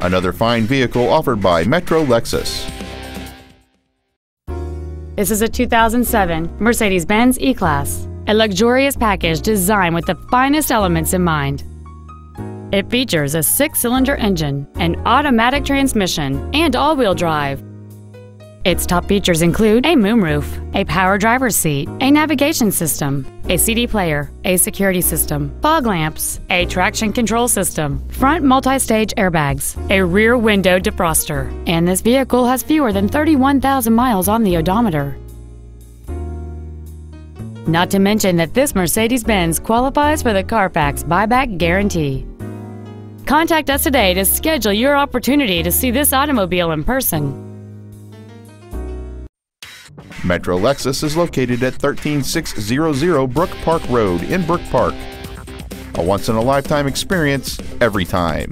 Another fine vehicle offered by Metro Lexus. This is a 2007 Mercedes-Benz E-Class, a luxurious package designed with the finest elements in mind. It features a six-cylinder engine, an automatic transmission, and all-wheel drive. Its top features include a moonroof, a power driver's seat, a navigation system, a CD player, a security system, fog lamps, a traction control system, front multi-stage airbags, a rear window defroster, and this vehicle has fewer than 31,000 miles on the odometer. Not to mention that this Mercedes-Benz qualifies for the Carfax buyback guarantee. Contact us today to schedule your opportunity to see this automobile in person. Metro Lexus is located at 13600 Brook Park Road in Brook Park. A once in a lifetime experience every time.